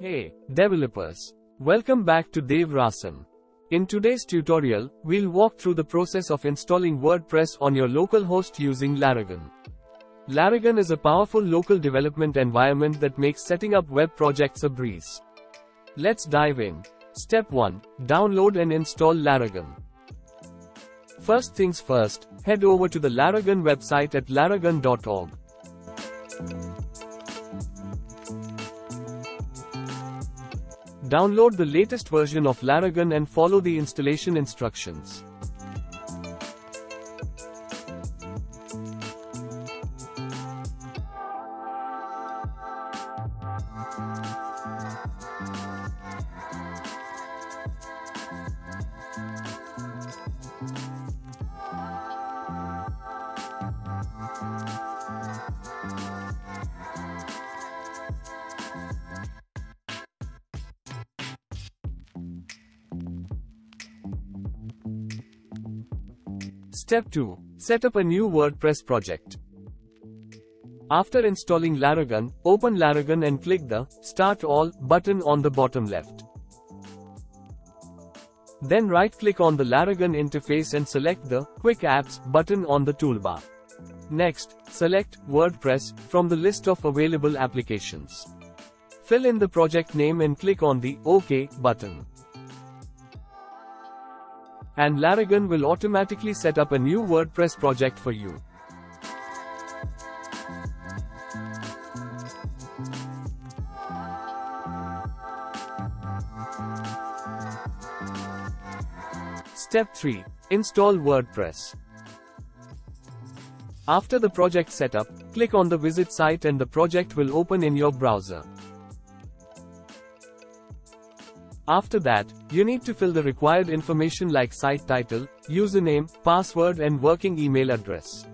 Hey, developers. Welcome back to devRasen. In today's tutorial, we'll walk through the process of installing WordPress on your local host using Laragon. Laragon is a powerful local development environment that makes setting up web projects a breeze. Let's dive in. Step 1. Download and install Laragon. First things first, head over to the Laragon website at laragon.org. Download the latest version of Laragon and follow the installation instructions. Step 2. Set up a new WordPress project. After installing Laragon, open Laragon and click the Start All button on the bottom left. Then right-click on the Laragon interface and select the Quick Apps button on the toolbar. Next, select WordPress from the list of available applications. Fill in the project name and click on the OK button and Laragon will automatically set up a new WordPress project for you. Step 3. Install WordPress. After the project setup, click on the visit site and the project will open in your browser. After that, you need to fill the required information like site title, username, password and working email address.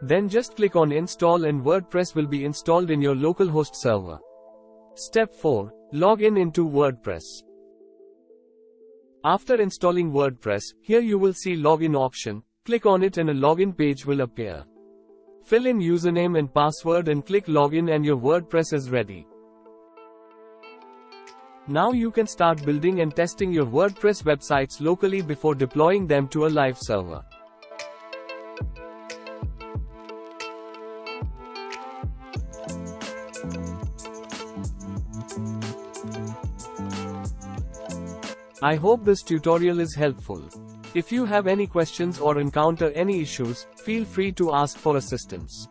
Then just click on install and WordPress will be installed in your local host server. Step 4. Log in into WordPress. After installing WordPress, here you will see login option, click on it and a login page will appear. Fill in username and password and click login and your WordPress is ready. Now you can start building and testing your WordPress websites locally before deploying them to a live server. I hope this tutorial is helpful. If you have any questions or encounter any issues, feel free to ask for assistance.